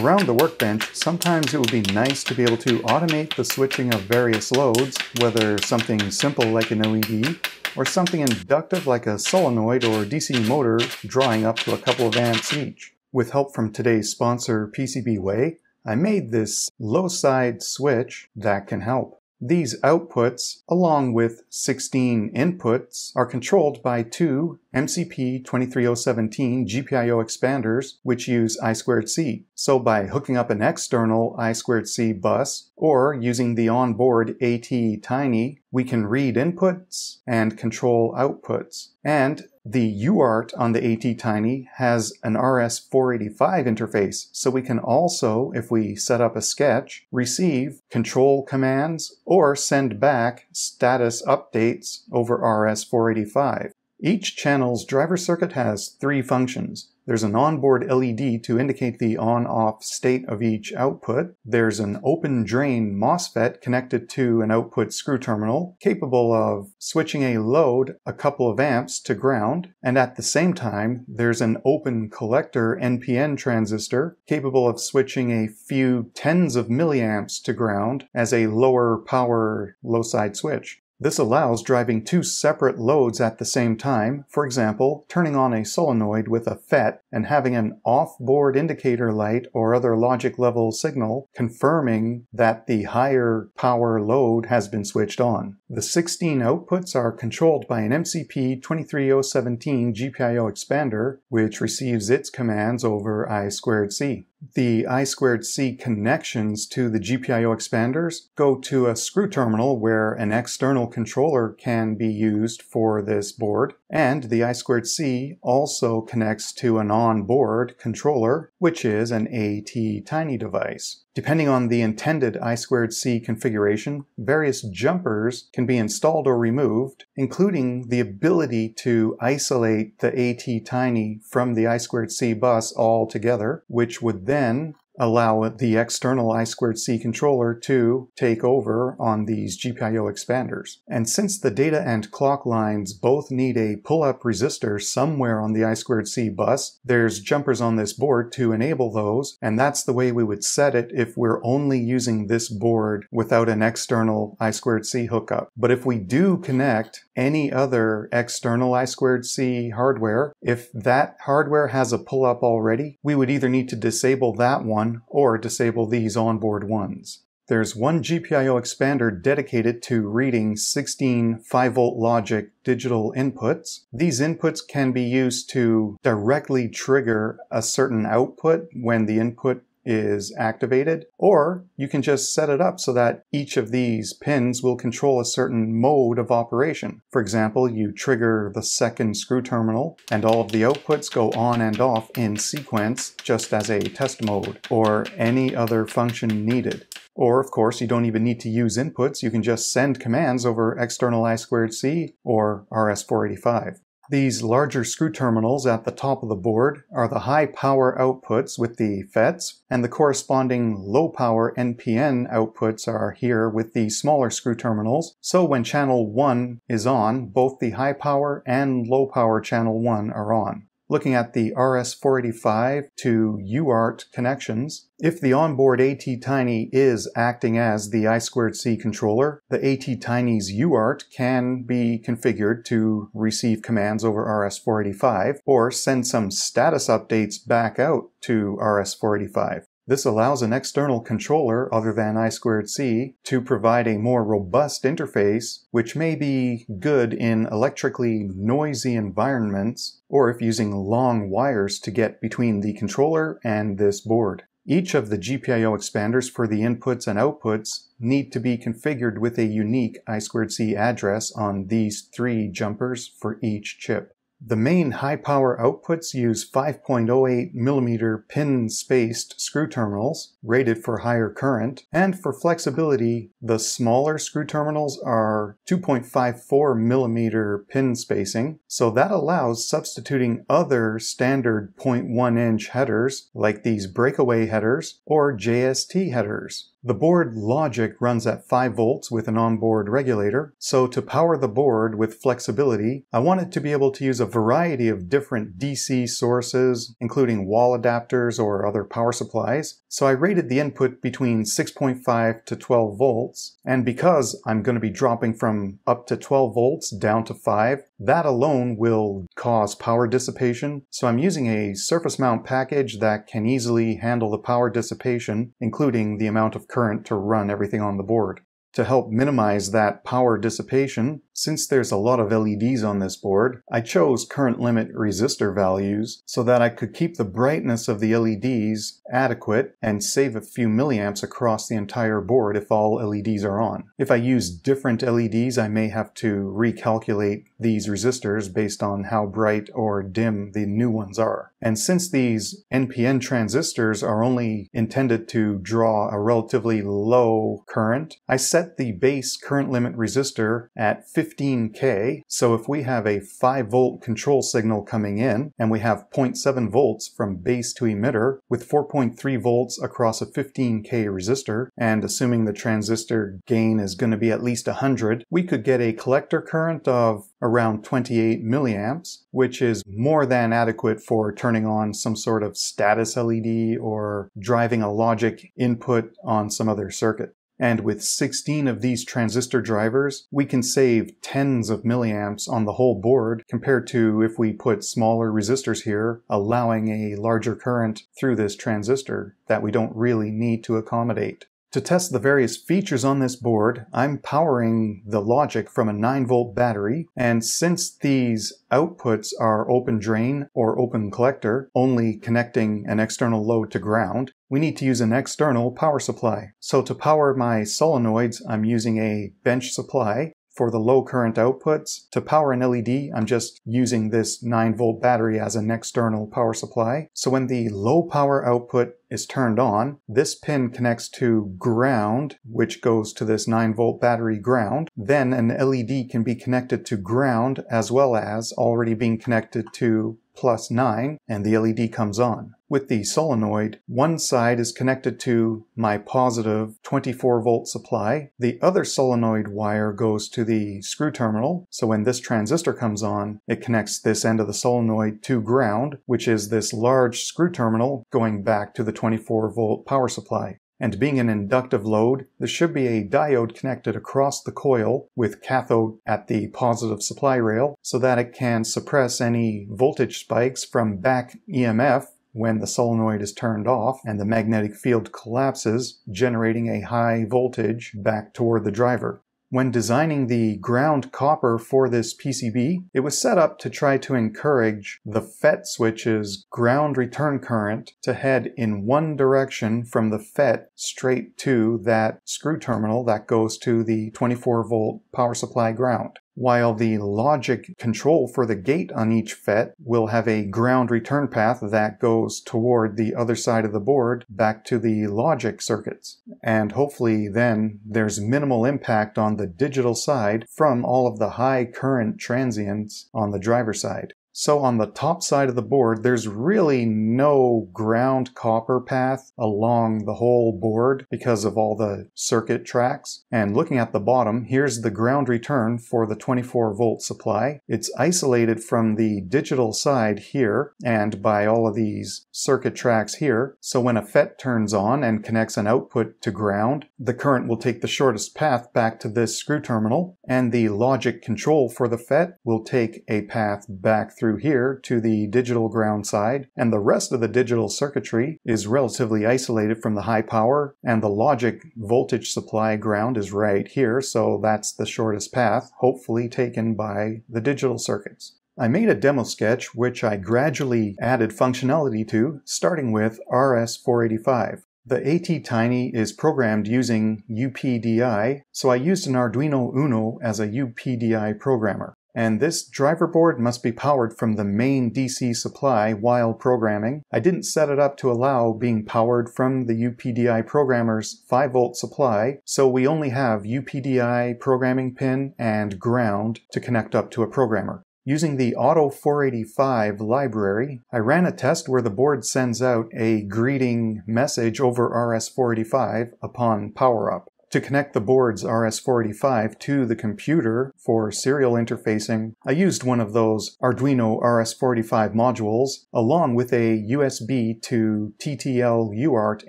Around the workbench, sometimes it would be nice to be able to automate the switching of various loads, whether something simple like an LED, or something inductive like a solenoid or DC motor drawing up to a couple of amps each. With help from today's sponsor PCBWay, I made this low side switch that can help. These outputs, along with 16 inputs, are controlled by two MCP23017 GPIO expanders, which use I2C. So by hooking up an external I2C bus, or using the onboard ATtiny, we can read inputs and control outputs. And the UART on the ATtiny has an RS-485 interface, so we can also, if we set up a sketch, receive control commands or send back status updates over RS-485. Each channel's driver circuit has three functions. There's an onboard LED to indicate the on-off state of each output. There's an open drain MOSFET connected to an output screw terminal, capable of switching a load a couple of amps to ground. And at the same time, there's an open collector NPN transistor, capable of switching a few tens of milliamps to ground as a lower power low side switch. This allows driving two separate loads at the same time, for example, turning on a solenoid with a FET and having an off-board indicator light or other logic level signal confirming that the higher power load has been switched on. The 16 outputs are controlled by an MCP 23017 GPIO expander, which receives its commands over I2C. The I2C connections to the GPIO expanders go to a screw terminal where an external controller can be used for this board, and the I2C also connects to an on-board controller, which is an ATtiny device. Depending on the intended I2C configuration, various jumpers can be installed or removed, including the ability to isolate the ATtiny from the I2C bus altogether, which would then allow the external I2C controller to take over on these GPIO expanders. And since the data and clock lines both need a pull-up resistor somewhere on the I2C bus, there's jumpers on this board to enable those, and that's the way we would set it if we're only using this board without an external I2C hookup. But if we do connect any other external I2C hardware, if that hardware has a pull-up already, we would either need to disable that one one or disable these onboard ones. There's one GPIO expander dedicated to reading 16 5-volt logic digital inputs. These inputs can be used to directly trigger a certain output when the input is activated, or you can just set it up so that each of these pins will control a certain mode of operation. For example, you trigger the second screw terminal and all of the outputs go on and off in sequence just as a test mode or any other function needed. Or, of course, you don't even need to use inputs. You can just send commands over external I2C or RS485. These larger screw terminals at the top of the board are the high power outputs with the FETs, and the corresponding low power NPN outputs are here with the smaller screw terminals. So when channel 1 is on, both the high power and low power channel 1 are on. Looking at the RS485 to UART connections, if the onboard ATtiny is acting as the I2C controller, the ATtiny's UART can be configured to receive commands over RS485 or send some status updates back out to RS485. This allows an external controller other than I2C to provide a more robust interface, which may be good in electrically noisy environments or if using long wires to get between the controller and this board. Each of the GPIO expanders for the inputs and outputs need to be configured with a unique I2C address on these three jumpers for each chip. The main high power outputs use 5.08 millimeter pin spaced screw terminals rated for higher current, and for flexibility, the smaller screw terminals are 2.54 millimeter pin spacing, so that allows substituting other standard 0.1 inch headers like these breakaway headers or JST headers. The board logic runs at 5 volts with an onboard regulator, so to power the board with flexibility, I want it to be able to use a variety of different DC sources, including wall adapters or other power supplies. So I rated the input between 6.5 to 12 volts. And because I'm going to be dropping from up to 12 volts down to 5, that alone will cause power dissipation. So I'm using a surface mount package that can easily handle the power dissipation, including the amount of current to run everything on the board. To help minimize that power dissipation, since there's a lot of LEDs on this board, I chose current limit resistor values so that I could keep the brightness of the LEDs adequate and save a few milliamps across the entire board if all LEDs are on. If I use different LEDs, I may have to recalculate these resistors based on how bright or dim the new ones are. And since these NPN transistors are only intended to draw a relatively low current, I set the base current limit resistor at 15K. So if we have a 5 volt control signal coming in and we have 0.7 volts from base to emitter with 4.3 volts across a 15K resistor, and assuming the transistor gain is going to be at least 100, we could get a collector current of around 28 milliamps, which is more than adequate for turning on some sort of status LED or driving a logic input on some other circuit. And with 16 of these transistor drivers, we can save tens of milliamps on the whole board compared to if we put smaller resistors here, allowing a larger current through this transistor that we don't really need to accommodate. To test the various features on this board, I'm powering the logic from a 9 volt battery, and since these outputs are open drain or open collector, only connecting an external load to ground, we need to use an external power supply. So to power my solenoids, I'm using a bench supply for the low current outputs, to power an LED, I'm just using this 9 volt battery as an external power supply. So when the low power output is turned on, this pin connects to ground, which goes to this 9 volt battery ground. Then an LED can be connected to ground as well as already being connected to plus 9 and the LED comes on. With the solenoid, one side is connected to my positive 24 volt supply. The other solenoid wire goes to the screw terminal. So when this transistor comes on, it connects this end of the solenoid to ground, which is this large screw terminal going back to the 24 volt power supply. And being an inductive load, there should be a diode connected across the coil with cathode at the positive supply rail so that it can suppress any voltage spikes from back EMF when the solenoid is turned off and the magnetic field collapses, generating a high voltage back toward the driver. When designing the ground copper for this PCB, it was set up to try to encourage the FET switch's ground return current to head in one direction from the FET straight to that screw terminal that goes to the 24 volt power supply ground while the logic control for the gate on each FET will have a ground return path that goes toward the other side of the board back to the logic circuits. And hopefully then there's minimal impact on the digital side from all of the high current transients on the driver side. So on the top side of the board, there's really no ground copper path along the whole board because of all the circuit tracks. And looking at the bottom, here's the ground return for the 24 volt supply. It's isolated from the digital side here and by all of these circuit tracks here. So when a FET turns on and connects an output to ground, the current will take the shortest path back to this screw terminal and the logic control for the FET will take a path back through here to the digital ground side, and the rest of the digital circuitry is relatively isolated from the high power, and the logic voltage supply ground is right here, so that's the shortest path, hopefully taken by the digital circuits. I made a demo sketch which I gradually added functionality to, starting with RS485. The ATtiny is programmed using UPDI, so I used an Arduino Uno as a UPDI programmer and this driver board must be powered from the main DC supply while programming. I didn't set it up to allow being powered from the UPDI programmer's 5 volt supply, so we only have UPDI programming pin and ground to connect up to a programmer. Using the Auto 485 library, I ran a test where the board sends out a greeting message over RS485 upon power up. To connect the board's RS-485 to the computer for serial interfacing, I used one of those Arduino RS-485 modules along with a USB to TTL UART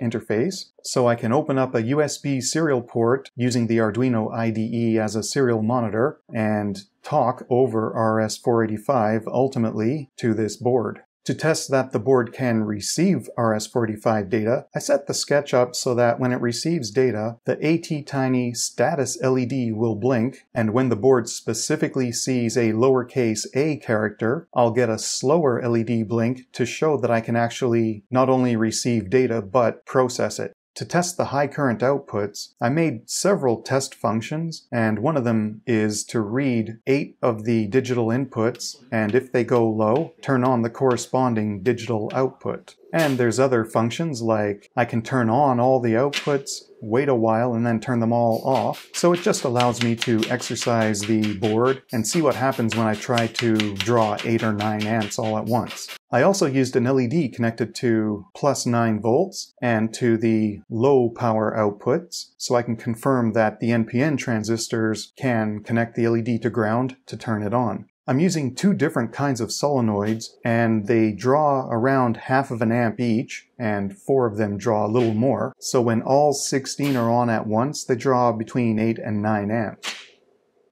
interface so I can open up a USB serial port using the Arduino IDE as a serial monitor and talk over RS-485 ultimately to this board. To test that the board can receive RS-485 data, I set the sketch up so that when it receives data, the ATtiny status LED will blink, and when the board specifically sees a lowercase a character, I'll get a slower LED blink to show that I can actually not only receive data, but process it. To test the high current outputs, I made several test functions, and one of them is to read eight of the digital inputs, and if they go low, turn on the corresponding digital output. And there's other functions like I can turn on all the outputs, wait a while, and then turn them all off. So it just allows me to exercise the board and see what happens when I try to draw 8 or 9 amps all at once. I also used an LED connected to plus 9 volts and to the low power outputs so I can confirm that the NPN transistors can connect the LED to ground to turn it on. I'm using two different kinds of solenoids and they draw around half of an amp each and four of them draw a little more. So when all 16 are on at once, they draw between 8 and 9 amps.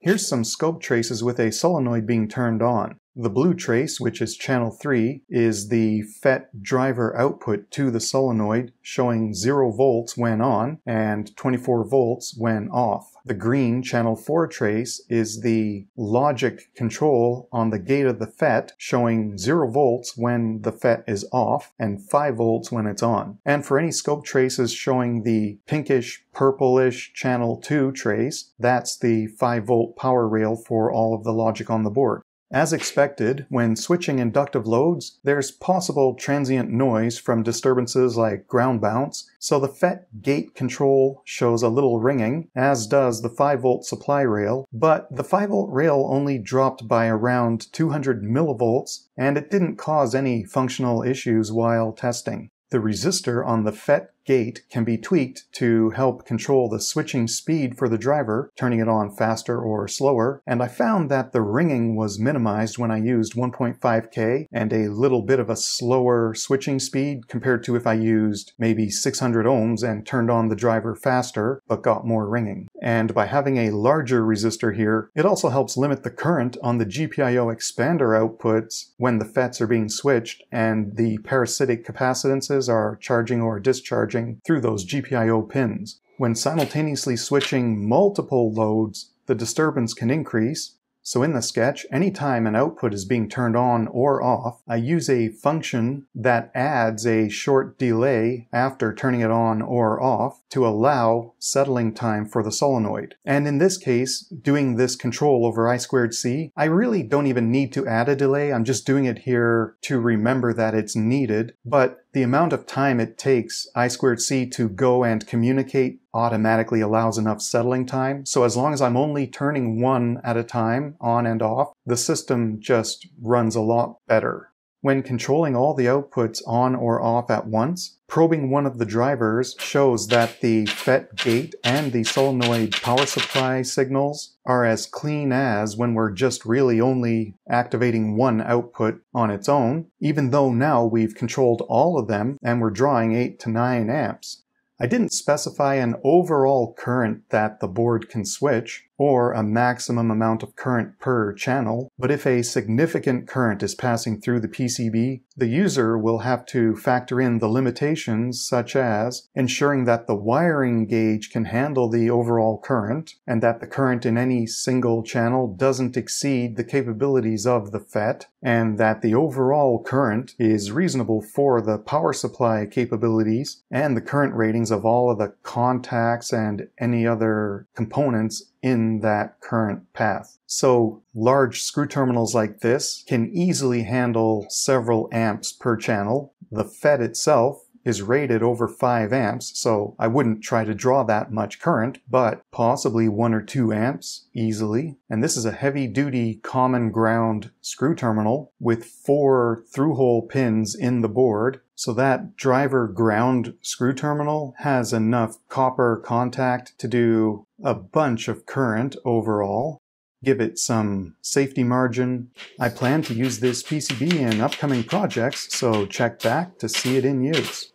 Here's some scope traces with a solenoid being turned on. The blue trace, which is channel 3, is the FET driver output to the solenoid showing 0 volts when on and 24 volts when off. The green channel 4 trace is the logic control on the gate of the FET showing 0 volts when the FET is off and 5 volts when it's on. And for any scope traces showing the pinkish purplish channel 2 trace, that's the 5 volt power rail for all of the logic on the board. As expected, when switching inductive loads, there's possible transient noise from disturbances like ground bounce, so the FET gate control shows a little ringing, as does the 5 volt supply rail, but the 5 volt rail only dropped by around 200 millivolts, and it didn't cause any functional issues while testing. The resistor on the FET gate can be tweaked to help control the switching speed for the driver, turning it on faster or slower, and I found that the ringing was minimized when I used 1.5K and a little bit of a slower switching speed compared to if I used maybe 600 ohms and turned on the driver faster but got more ringing. And by having a larger resistor here, it also helps limit the current on the GPIO expander outputs when the FETs are being switched and the parasitic capacitances are charging or discharging charging through those GPIO pins. When simultaneously switching multiple loads, the disturbance can increase, so in the sketch, anytime an output is being turned on or off, I use a function that adds a short delay after turning it on or off to allow settling time for the solenoid. And in this case, doing this control over I squared C, I really don't even need to add a delay. I'm just doing it here to remember that it's needed. But the amount of time it takes I squared C to go and communicate automatically allows enough settling time. So as long as I'm only turning one at a time on and off, the system just runs a lot better. When controlling all the outputs on or off at once, probing one of the drivers shows that the FET gate and the solenoid power supply signals are as clean as when we're just really only activating one output on its own, even though now we've controlled all of them and we're drawing 8 to 9 amps. I didn't specify an overall current that the board can switch, or a maximum amount of current per channel, but if a significant current is passing through the PCB, the user will have to factor in the limitations such as ensuring that the wiring gauge can handle the overall current and that the current in any single channel doesn't exceed the capabilities of the FET and that the overall current is reasonable for the power supply capabilities and the current ratings of all of the contacts and any other components in that current path. So large screw terminals like this can easily handle several amps per channel. The FET itself is rated over 5 amps, so I wouldn't try to draw that much current, but possibly 1 or 2 amps easily. And this is a heavy duty common ground screw terminal with four through hole pins in the board So that driver ground screw terminal has enough copper contact to do a bunch of current overall, give it some safety margin. I plan to use this PCB in upcoming projects, so check back to see it in use.